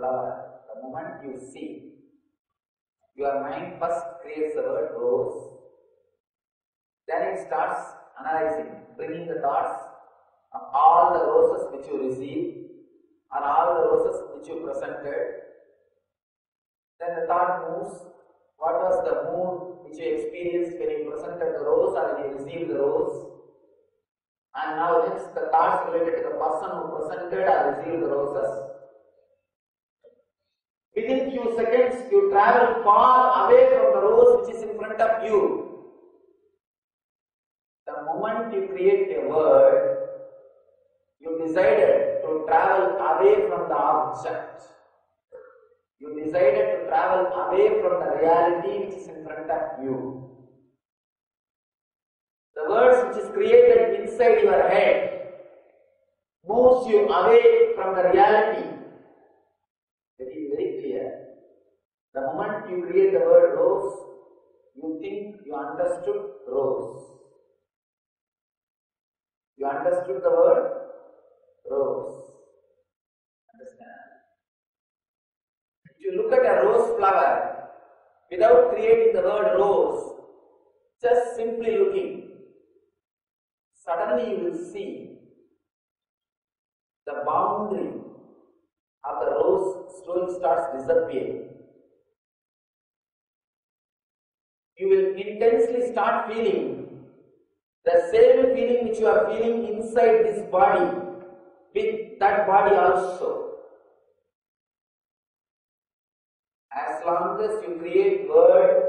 flower, the moment you see, your mind first creates the word rose, then it starts analyzing, bringing the thoughts of all the roses which you received or all the roses which you presented. Then the thought moves, what was the mood which you experienced when you presented the rose or when you received the rose? And now next the thoughts related to the person who presented or received the roses. Within few seconds, you travel far away from the rose which is in front of you. The moment you create a word, you decided to travel away from the object. You decided to travel away from the reality which is in front of you. The words which is created inside your head moves you away from the reality. That is very clear. The moment you create the word rose, you think you understood rose. You understood the word rose. Understand? If you look at a rose flower without creating the word rose, just simply looking, suddenly you will see the boundary of the rose slowly starts disappearing. You will intensely start feeling the same feeling which you are feeling inside this body with that body also. As long as you create word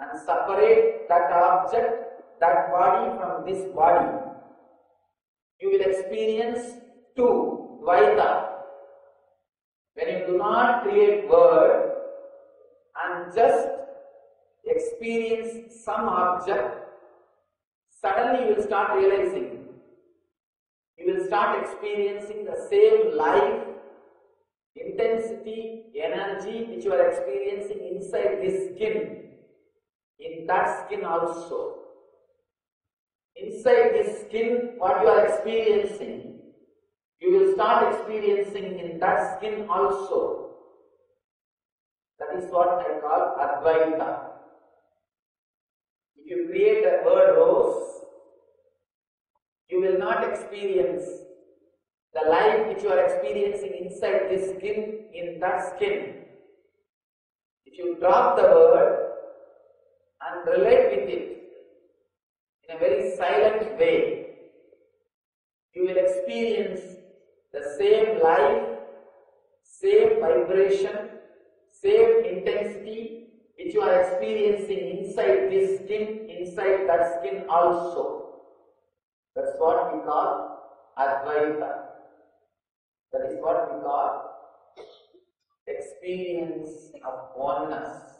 and separate that object, that body from this body, you will experience two, Dvaita. When you do not create word and just experience some object, suddenly you will start realizing, you will start experiencing the same life, intensity, energy which you are experiencing inside this skin, in that skin also. Inside this skin, what you are experiencing, you will start experiencing in that skin also. That is what I call Advaita. You create a word rose, you will not experience the life which you are experiencing inside this skin in that skin. If you drop the word and relate with it in a very silent way, you will experience the same life, same vibration, same intensity which you are experiencing inside this skin, inside that skin also. That's what we call Advaita. That is what we call experience of oneness.